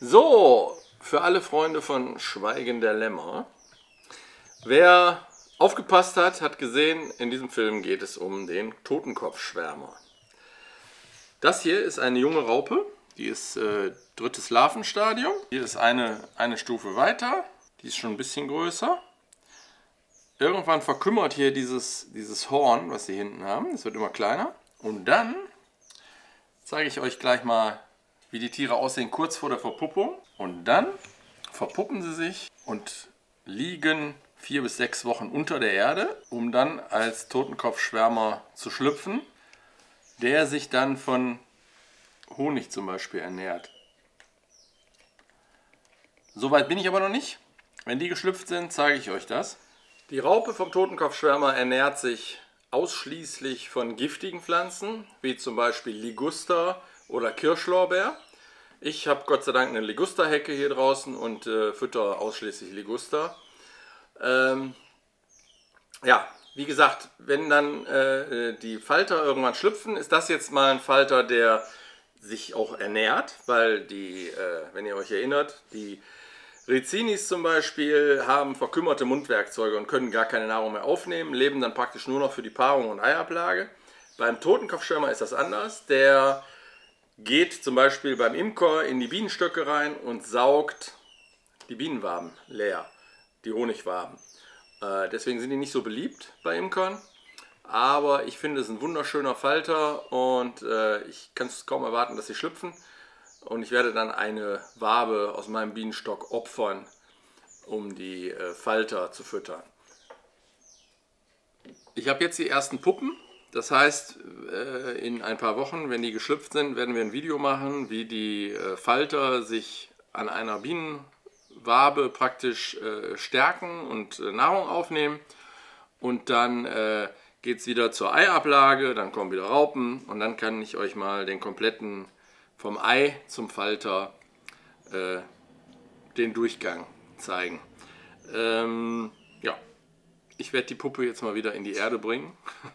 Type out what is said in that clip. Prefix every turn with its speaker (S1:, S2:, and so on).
S1: So, für alle Freunde von Schweigen der Lämmer. Wer aufgepasst hat, hat gesehen, in diesem Film geht es um den Totenkopfschwärmer. Das hier ist eine junge Raupe, die ist äh, drittes Larvenstadium. Hier ist eine, eine Stufe weiter, die ist schon ein bisschen größer. Irgendwann verkümmert hier dieses, dieses Horn, was sie hinten haben. Es wird immer kleiner. Und dann zeige ich euch gleich mal, wie die Tiere aussehen kurz vor der Verpuppung. Und dann verpuppen sie sich und liegen vier bis sechs Wochen unter der Erde, um dann als Totenkopfschwärmer zu schlüpfen, der sich dann von Honig zum Beispiel ernährt. Soweit bin ich aber noch nicht. Wenn die geschlüpft sind, zeige ich euch das. Die Raupe vom Totenkopfschwärmer ernährt sich ausschließlich von giftigen Pflanzen, wie zum Beispiel Liguster oder Kirschlorbeer. Ich habe Gott sei Dank eine Ligusterhecke hier draußen und äh, fütter ausschließlich Liguster. Ähm, ja, wie gesagt, wenn dann äh, die Falter irgendwann schlüpfen, ist das jetzt mal ein Falter, der sich auch ernährt, weil die, äh, wenn ihr euch erinnert, die Rizinis zum Beispiel haben verkümmerte Mundwerkzeuge und können gar keine Nahrung mehr aufnehmen, leben dann praktisch nur noch für die Paarung und Eiablage. Beim Totenkopfschirmer ist das anders. Der geht zum Beispiel beim Imker in die Bienenstöcke rein und saugt die Bienenwaben leer, die Honigwaben. Äh, deswegen sind die nicht so beliebt bei Imkern. Aber ich finde es ein wunderschöner Falter und äh, ich kann es kaum erwarten, dass sie schlüpfen und ich werde dann eine Wabe aus meinem Bienenstock opfern, um die äh, Falter zu füttern. Ich habe jetzt die ersten Puppen. Das heißt, äh, in ein paar Wochen, wenn die geschlüpft sind, werden wir ein Video machen, wie die äh, Falter sich an einer Bienenwabe praktisch äh, stärken und Nahrung aufnehmen. Und dann geht es wieder zur Eiablage, dann kommen wieder Raupen und dann kann ich euch mal den kompletten vom Ei zum Falter den Durchgang zeigen. Ähm, ja, ich werde die Puppe jetzt mal wieder in die Erde bringen.